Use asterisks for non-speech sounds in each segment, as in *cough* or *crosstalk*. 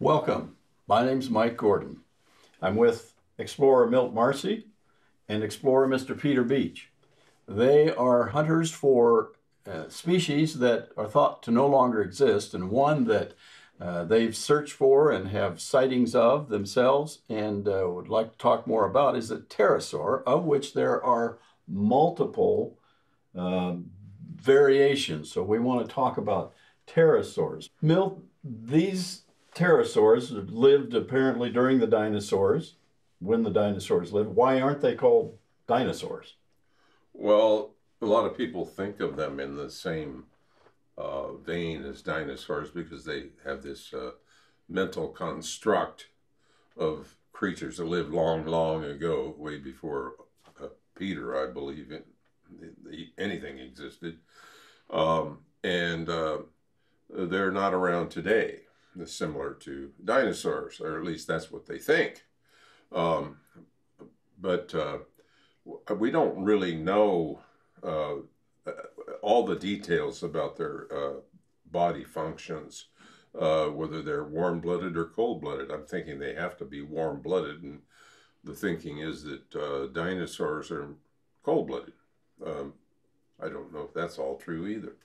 Welcome. My name's Mike Gordon. I'm with Explorer Milt Marcy and Explorer Mr. Peter Beach. They are hunters for uh, species that are thought to no longer exist, and one that uh, they've searched for and have sightings of themselves and uh, would like to talk more about is a pterosaur, of which there are multiple um, variations. So we want to talk about pterosaurs. Milt, these pterosaurs lived apparently during the dinosaurs, when the dinosaurs lived. Why aren't they called dinosaurs? Well, a lot of people think of them in the same uh, vein as dinosaurs because they have this uh, mental construct of creatures that lived long, long ago, way before uh, Peter, I believe, in, anything existed. Um, and uh, they're not around today similar to dinosaurs, or at least that's what they think. Um, but uh, we don't really know uh, all the details about their uh, body functions, uh, whether they're warm blooded or cold blooded. I'm thinking they have to be warm blooded, and the thinking is that uh, dinosaurs are cold blooded. Um, I don't know if that's all true either.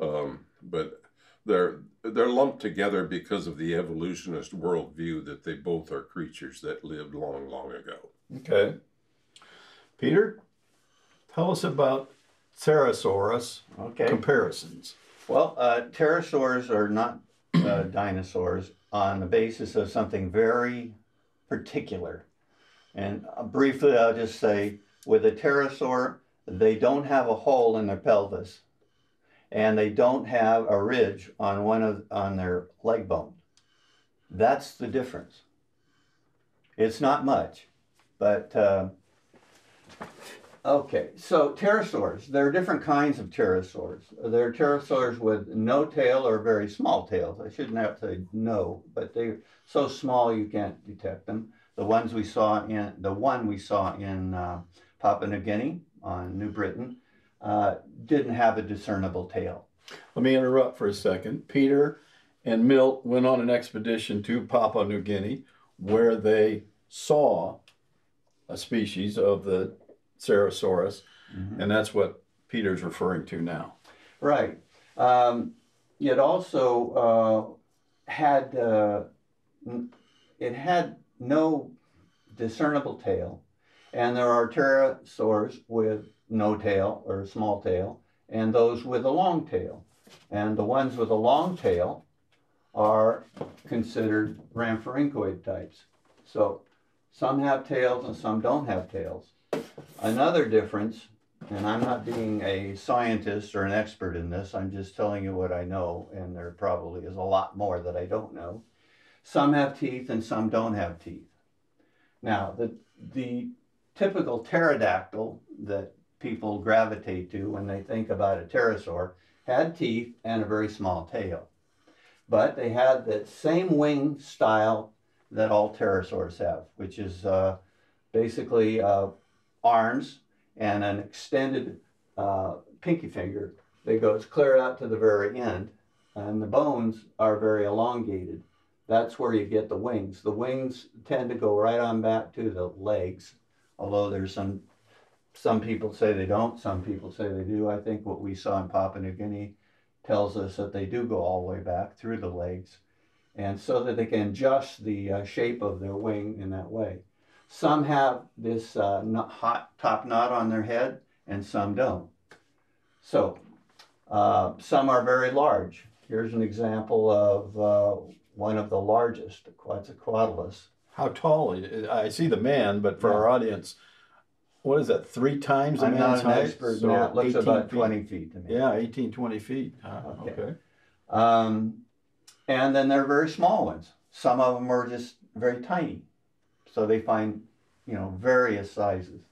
Um, but they're they're lumped together because of the evolutionist worldview that they both are creatures that lived long, long ago. Okay. Peter, tell us about Pterosaurus okay. comparisons. Well, uh, pterosaurs are not uh, dinosaurs on the basis of something very particular. And uh, briefly, I'll just say with a pterosaur, they don't have a hole in their pelvis and they don't have a ridge on one of on their leg bone. That's the difference. It's not much, but uh, okay. So pterosaurs, there are different kinds of pterosaurs. There are pterosaurs with no tail or very small tails. I shouldn't have to no, but they're so small you can't detect them. The ones we saw in the one we saw in uh, Papua New Guinea on New Britain uh, didn't have a discernible tail. Let me interrupt for a second. Peter and Milt went on an expedition to Papua New Guinea where they saw a species of the Ceratosaurus, mm-hmm. and that's what Peter's referring to now. Right. Um, it also uh, had uh, it had no discernible tail, and there are pterosaurs with no tail or small tail, and those with a long tail. And the ones with a long tail are considered rhamphorhynchoid types. So some have tails and some don't have tails. Another difference, and I'm not being a scientist or an expert in this, I'm just telling you what I know, and there probably is a lot more that I don't know. Some have teeth and some don't have teeth. Now, the, the typical pterodactyl that people gravitate to when they think about a pterosaur had teeth and a very small tail. But they had that same wing style that all pterosaurs have, which is uh, basically uh, arms and an extended uh, pinky finger that goes clear out to the very end. And the bones are very elongated. That's where you get the wings. The wings tend to go right on back to the legs, although there's some some people say they don't, some people say they do. I think what we saw in Papua New Guinea tells us that they do go all the way back through the legs, and so that they can adjust the uh, shape of their wing in that way. Some have this uh, hot top knot on their head, and some don't. So, uh, some are very large. Here's an example of uh, one of the largest, the Quetzalcoatlus. How tall? I see the man, but for yeah. our audience, what is that, three times a I'm man's not an height? expert, so it looks about feet. 20 feet to me. Yeah, 18, 20 feet. Uh, okay. okay. Um, and then there are very small ones. Some of them are just very tiny. So they find, you know, various sizes.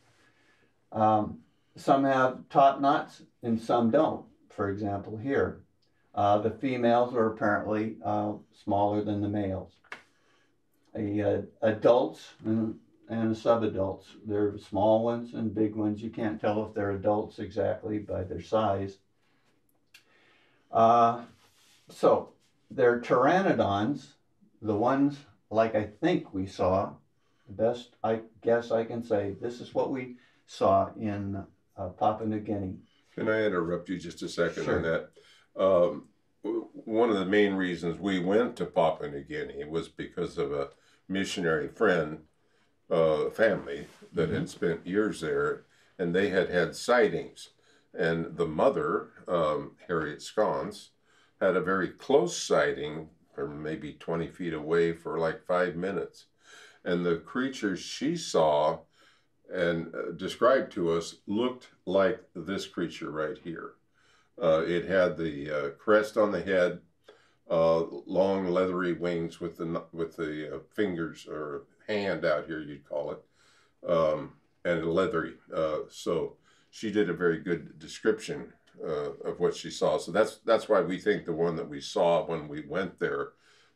Um, some have top knots and some don't. For example, here, uh, the females are apparently uh, smaller than the males. The uh, adults, and and subadults. They're small ones and big ones. You can't tell if they're adults exactly by their size. Uh, so they're pteranodons. the ones like I think we saw, the best I guess I can say, this is what we saw in uh, Papua New Guinea. Can I interrupt you just a second Sure. on that? Um, one of the main reasons we went to Papua New Guinea was because of a missionary friend, uh, family that had spent years there, and they had had sightings. And the mother, um, Harriet Scones, had a very close sighting from maybe 20 feet away for like five minutes. And the creatures she saw and uh, described to us looked like this creature right here. Uh, it had the uh, crest on the head, uh, long leathery wings with the with the uh, fingers or hand out here you'd call it, um, and leathery. Uh, so she did a very good description uh, of what she saw. So that's that's why we think the one that we saw when we went there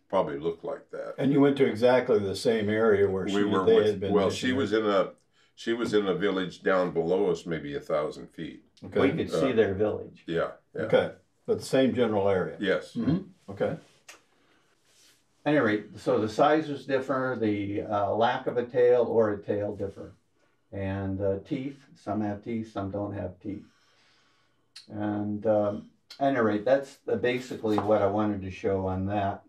probably looked like that. And you went to exactly the same area where she, we were they with, had been. well, she missionaries. was in a she was in a village down below us, maybe a thousand feet. Okay. We could see Uh, their village. Yeah, yeah. Okay. But the same general area. Yes. hmm Okay. Any rate, so the size was different, the uh, lack of a tail or a tail differ. And uh, teeth, some have teeth, some don't have teeth. And um, any rate, that's basically what I wanted to show on that.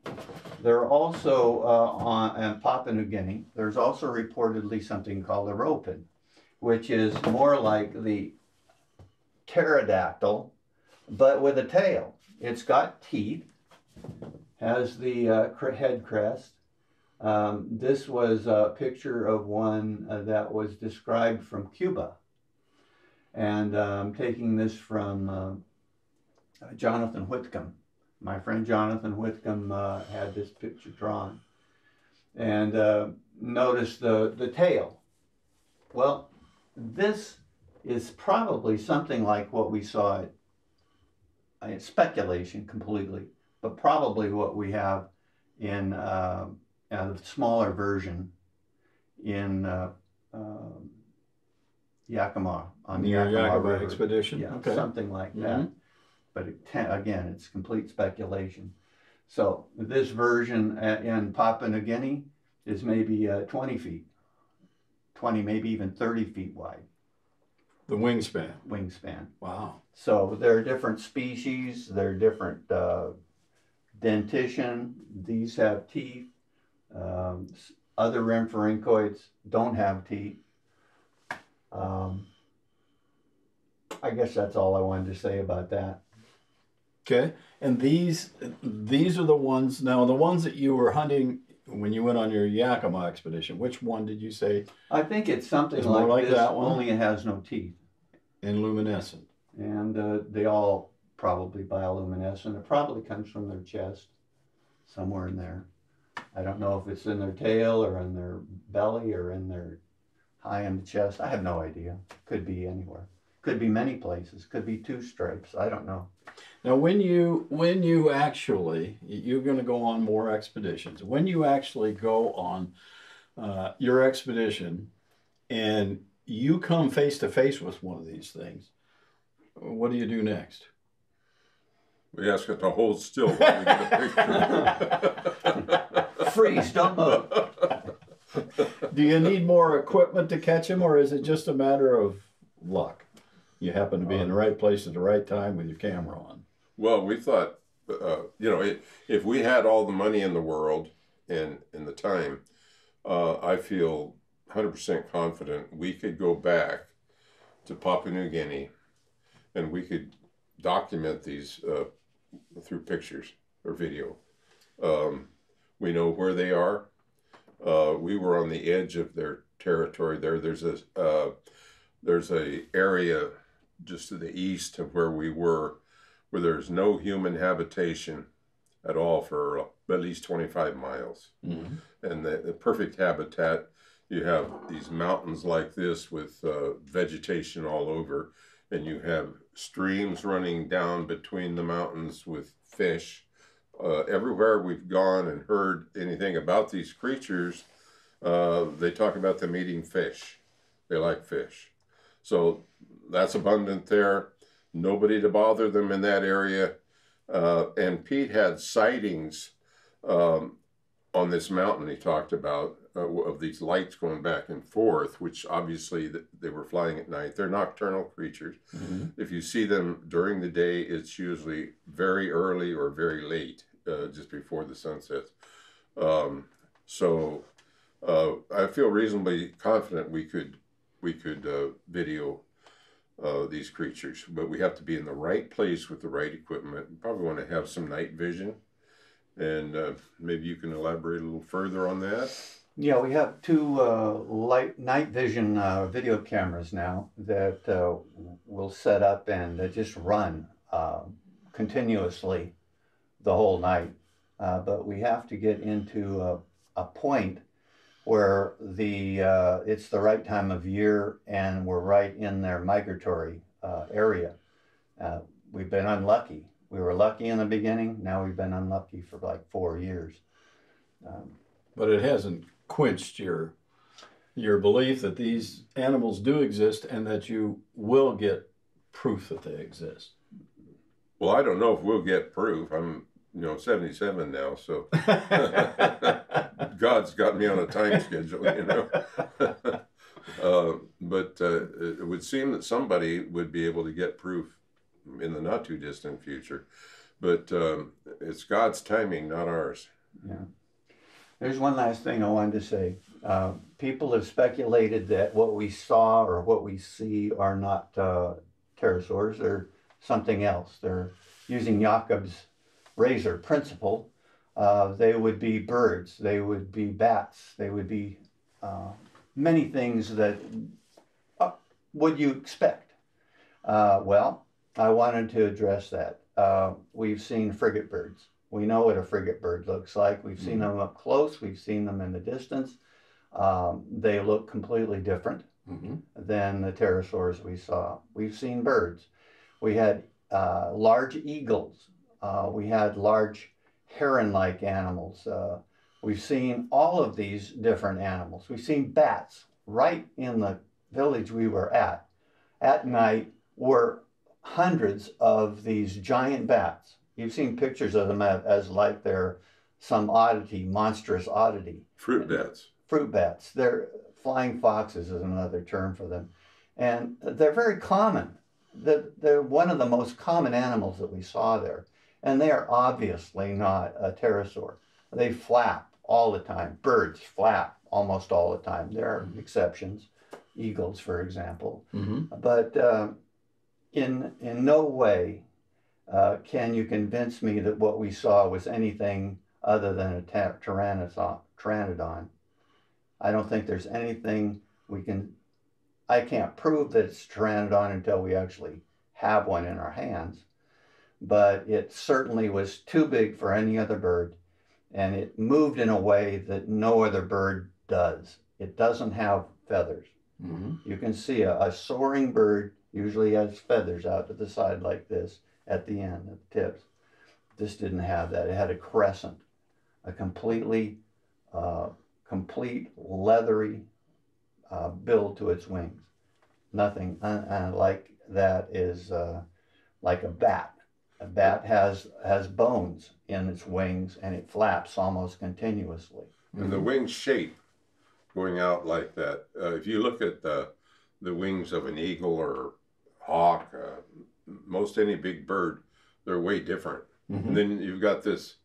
There are also uh, on in Papua New Guinea, there's also reportedly something called a ropen, which is more like the pterodactyl, but with a tail. It's got teeth, has the uh, head crest. Um, this was a picture of one uh, that was described from Cuba. And I'm um, taking this from uh, Jonathan Whitcomb. My friend Jonathan Whitcomb uh, had this picture drawn. And uh, notice the, the tail. Well, this is probably something like what we saw. It's speculation completely but probably what we have in uh, a smaller version in uh, um, Yakima on the Near Yakima, Yakima River. expedition. Yeah, okay. something like that. Mhm. But it, again, it's complete speculation. So this version uh, in Papua New Guinea is maybe uh, 20 feet, 20, maybe even 30 feet wide The wingspan. wingspan. Wow. So there are different species, there are different uh, dentition. These have teeth. Um, other rhamphorhynchoids don't have teeth. Um, I guess that's all I wanted to say about that. Okay. And these these are the ones now the ones that you were hunting when you went on your Yakima expedition. Which one did you say I think it's something It's like, like this, that one? only it has no teeth. in luminescent? And uh, they all probably bioluminescent. It probably comes from their chest, somewhere in there. I don't know if it's in their tail or in their belly or in their high in the chest. I have no idea. Could be anywhere. Could be many places. Could be two stripes. I don't know. Now, when you when you actually you're going to go on more expeditions, when you actually go on uh, your expedition, and you come face to face with one of these things, what do you do next? We ask it to hold still while we get a picture. *laughs* Freeze! Don't move. Do you need more equipment to catch him, or is it just a matter of luck? You happen to be in the right place at the right time with your camera on. well, we thought, uh, you know, it, if we had all the money in the world and and the time, uh, I feel 100% confident we could go back to Papua New Guinea, and we could document these uh, through pictures or video. Um, we know where they are. Uh, we were on the edge of their territory. There, there's a uh, there's a area just to the east of where we were, where there's no human habitation at all for at least 25 miles Mm-hmm. and the, the perfect habitat. You have these mountains like this with uh, vegetation all over, and you have streams running down between the mountains with fish. Uh, everywhere we've gone and heard anything about these creatures, uh, they talk about them eating fish. They like fish. So that's abundant there. Nobody to bother them in that area. Uh, and Pete had sightings um, on this mountain he talked about of these lights going back and forth, which obviously they were flying at night. They're nocturnal creatures. If you see them during the day, it's usually very early or very late, uh, just before the sun sets. Um, so uh, I feel reasonably confident we could we could uh, video uh, these creatures, but we have to be in the right place with the right equipment. We probably want to have some night vision, and uh, maybe you can elaborate a little further on that. Yeah, we have two uh, light night vision uh, video cameras now that uh, will set up and just run uh, continuously the whole night. Uh, but we have to get into a, a point where the uh, it's the right time of year and we're right in their migratory area. We've been unlucky. We were lucky in the beginning. Now we've been unlucky for like four years. Um, But it hasn't quenched your your belief that these animals do exist and that you will get proof that they exist. Well, I don't know if we'll get proof. I'm you know 77 now, so *laughs* God's got me on a time schedule, you know. *laughs* uh, but uh, it would seem that somebody would be able to get proof in the not too distant future. But um, it's God's timing, not ours. There's one last thing I wanted to say. Uh, people have speculated that what we saw or what we see are not uh, pterosaurs, they're something else. They're using Jacob's razor principle. Uh, they would be birds, they would be bats, they would be uh, many things that uh, would you expect. Uh, well, I wanted to address that. We've seen frigate birds. We know what a frigate bird looks like. We've seen them up close. We've seen them in the distance. Um, they look completely different Mm-hmm. than the pterosaurs we saw. We've seen birds. We had uh, large eagles. Uh, we had large heron-like animals. Uh, we've seen all of these different animals. We've seen bats right in the village we were at. At night were hundreds of these giant bats. You've seen pictures of them as, like they're some oddity, monstrous oddity Fruit bats. fruit bats. They're flying foxes is another term for them, and they're very common. They're, they're one of the most common animals that we saw there, and they are obviously not a pterosaur. They flap all the time. Birds flap almost all the time. There are exceptions, eagles, for example, Mm-hmm. but uh, in in no way uh, can you convince me that what we saw was anything other than a pteranodon. I don't think there's anything we can. I can't prove that it's pteranodon until we actually have one in our hands, but it certainly was too big for any other bird, and it moved in a way that no other bird does. It doesn't have feathers. Mm-hmm. You can see a, a soaring bird usually has feathers out to the side like this at the end, at the tips. This didn't have that. It had a crescent, a completely, uh, complete leathery uh, build to its wings. Nothing uh, uh, like that is uh, like a bat. A bat has has bones in its wings and it flaps almost continuously. And the wing shape going out like that. Uh, if you look at the the wings of an eagle or hawk, uh, most any big bird, they're way different. Mm-hmm. And then you've got this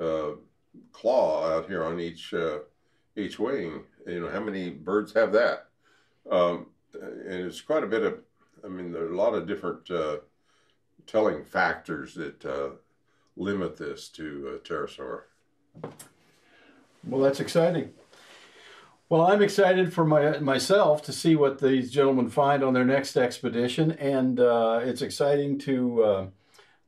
uh, claw out here on each uh, each wing. You know how many birds have that? Um, and it's quite a bit of. I mean, there are a lot of different uh, telling factors that uh, limit this to uh, pterosaur. Well, that's exciting. Well, I'm excited for my myself to see what these gentlemen find on their next expedition, and uh, it's exciting to uh,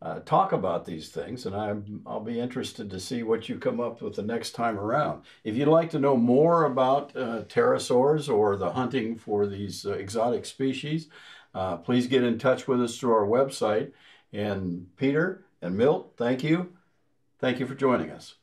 uh, talk about these things. And I'm I'll be interested to see what you come up with the next time around. If you'd like to know more about uh, pterosaurs or the hunting for these uh, exotic species, uh, please get in touch with us through our website. And Peter and Milt, thank you. Thank you for joining us.